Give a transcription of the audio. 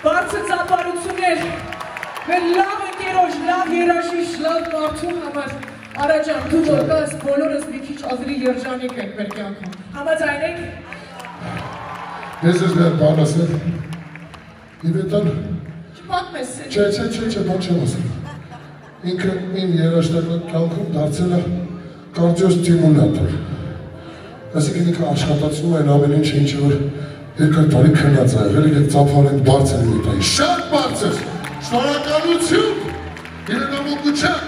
բարձր ծապարություններ մեր լավ ընկերոջ, լավ երաժիշտ, լավ մարդու համար Արաջան, դու որ կաս, բոլորս մի քիչ ավելի երջանիկ ենք մեր կյանքում։ Համաձայն եք։ Ես ես մեր բան ասել։ Իվետան, Չպատմես։ չէ, չէ, չէ, չէ, բան չեմ ասել։ Ինքը իմ երաշտական կյանքում դարձել է կարդիոստիմուլատոր։ Այսինքն ինքը աշխատացնում է այն ամեն ինչը, ինչը որ երկար տարի քնած է եղել, եւ ծափարեն բարձր տայի։ Շատ բարձր։ Շնորհակալություն։ Իրենամոկուչակ։